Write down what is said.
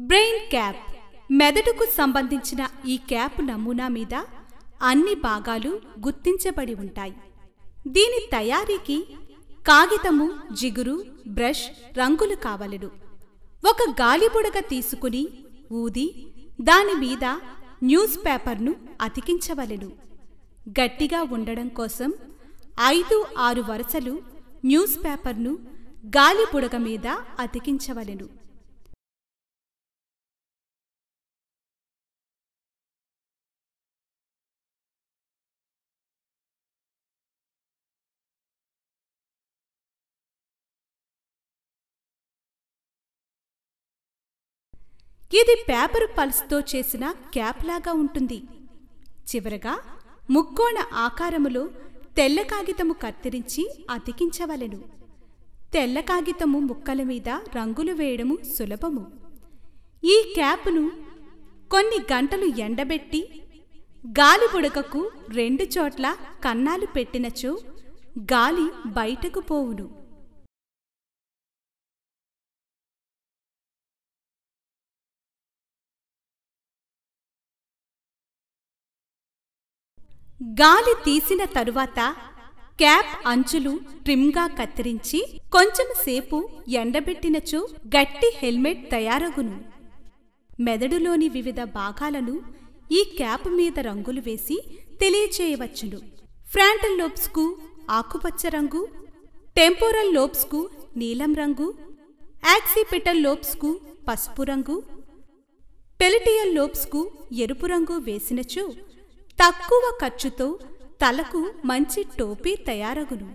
Brain cap. మెదడుకు సంబంధించిన ఈ క్యాప్ నమూనా మీద అన్ని భాగాలు గుర్తించబడి ఉంటాయి. దీని తయారీకి కాగితము జిగురు బ్రష్ రంగులు కావలెను. ఒక గాలిబుడగ తీసుకుని ఊది దాని మీద న్యూస్ పేపర్ను అతికించవలెను. గట్టిగా ఉండడం కోసం ఐదు ఆరు వరుసలు న్యూస్ పేపర్ను గాలిబుడగ మీద అతికించవలెను. ఇది పేపరు పల్స్తో చేసిన క్యాప్ లాగా ఉంటుంది. చివరగా ముక్కోణ ఆకారములో తెల్ల కాగితము కత్తిరించి అతికించవలెను. తెల్ల కాగితము ముక్కల మీద రంగులు వేయడము సులభము. ఈ క్యాప్ను కొన్ని గంటలు ఎండబెట్టి గాలి బుడకకు రెండు చోట్ల కన్నాలు పెట్టినచో గాలి బయటకు పోవును. గాలి తీసిన తరువాత క్యాప్ అంచులు ట్రిమ్గా కత్తిరించి కొంచెం సేపు ఎండబెట్టినచో గట్టి హెల్మెట్ తయారగును. మెదడులోని వివిధ భాగాలను ఈ క్యాప్ మీద రంగులు వేసి తెలియచేయవచ్చును. ఫ్రాంటల్ లోబ్స్కు ఆకుపచ్చ రంగు టెంపోరల్ లోబ్స్కు నీలం రంగు యాక్సిపిటల్ లోబ్స్కు పసుపు రంగు పెలిటియల్ లోబ్స్కు ఎరుపు రంగు వేసినచో తక్కువ ఖర్చుతో తలకు మంచి టోపీ తయారగును.